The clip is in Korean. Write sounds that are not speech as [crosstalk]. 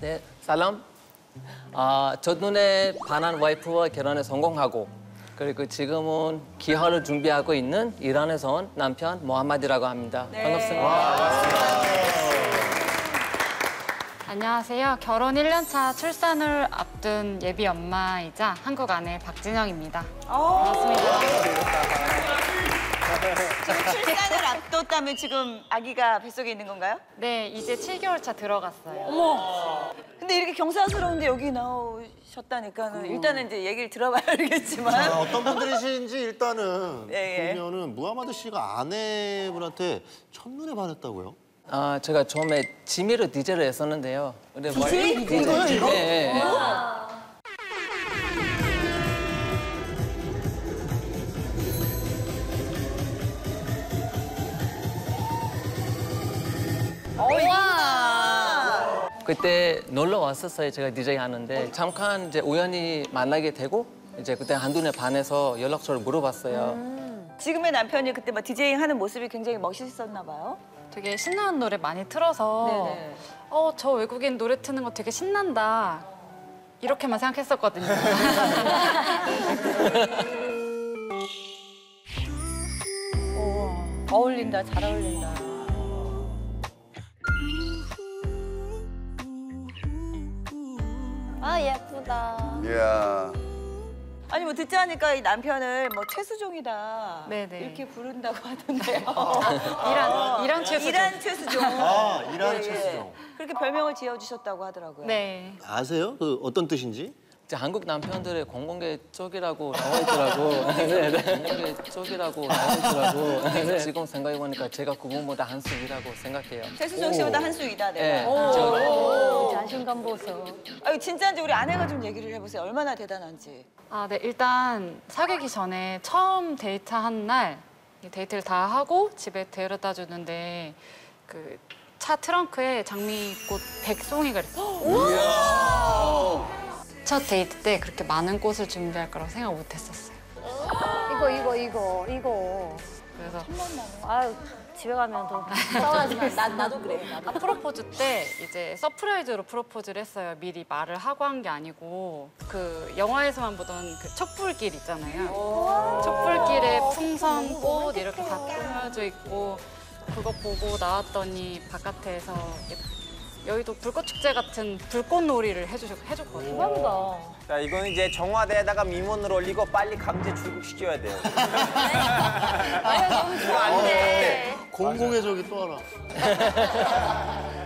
네, 살람. 아, 첫눈에 반한 와이프와 결혼에 성공하고 그리고 지금은 기화를 준비하고 있는 이란에서 온 남편 모하마드라고 합니다. 반갑습니다. 안녕하세요. 결혼 1년차 출산을 앞둔 예비 엄마이자 한국 아내 박진영입니다. 반갑습니다. 출산을 앞뒀다면 지금 아기가 뱃속에 있는 건가요? 네, 이제 7개월 차 들어갔어요. 근데 이렇게 경사스러운데 여기 나오셨다니까는 일단은 이제 얘기를 들어봐야 알겠지만 아, 어떤 분들이신지 일단은 예, 예. 보면은 무하마드 씨가 아내분한테 첫눈에 반했다고요? 아, 제가 처음에 지미로 DJ를 했었는데요. 근데 뭐- DJ? DJ? 이거요, 이거? 네, 네, 그때 놀러 왔었어요. 제가 DJ 하는데 잠깐 이제 우연히 만나게 되고 이제 그때 한눈에 반해서 연락처를 물어봤어요. 지금의 남편이 그때 막 디제잉 하는 모습이 굉장히 멋있었나 봐요. 되게 신나는 노래 많이 틀어서. 어, 저 외국인 노래 트는 거 되게 신난다. 이렇게만 생각했었거든요. [laughs] 어울린다, 잘 어울린다. 아 예쁘다. 이야. 아니 뭐 듣자 하니까 이 남편을 뭐 최수종이다 네네. 이렇게 부른다고 하던데요. [laughs] 이란, 이란 최수종. 이란 최수종. 아, 이란 예, 예. 최수종. 그렇게 별명을 지어주셨다고 하더라고요. 네. 아세요? 그 어떤 뜻인지? 이제 한국 남편들의 공공개 쪽이라고 나와 있더라고. [laughs] 네, 네. 공공개 쪽이라고 나와 있더라고. 네, 지금 생각해 보니까 제가 그분보다 한수이라고 생각해요. 최수종 씨보다 한수 위다 네. 내가. 자신감 보소. 아유 진짜인지 우리 아내가 좀 얘기를 해보세요. 얼마나 대단한지. 아, 네. 일단 사귀기 전에 처음 데이트한 날 데이트를 다 하고 집에 데려다 주는데 그 차 트렁크에 장미꽃 100송이가 있어요. 첫 데이트 때 그렇게 많은 꽃을 준비할 거라고 생각 못 했었어요. 이거 이거 이거 이거. 그래서 아유 집에 가면 더 싸워야지. 나 나도 그래. 아, 프로포즈 때 이제 surprise로 프로포즈를 했어요. 미리 말을 하고 한 게 아니고 그 영화에서만 보던 그 촛불길 있잖아요. 촛불길에 풍선 꽃 이렇게 다 꾸며져 있고 그거 보고 나왔더니 바깥에서 여의도 불꽃 축제 같은 불꽃 놀이를 해주셨 해줬거든요. 대박이다. 자, 이거는 이제 청와대에다가 민원을 올리고 빨리 강제 출국시켜야 돼요. [laughs] 아유 너무 좋아한데. 공공의 적이 또 하나. [laughs]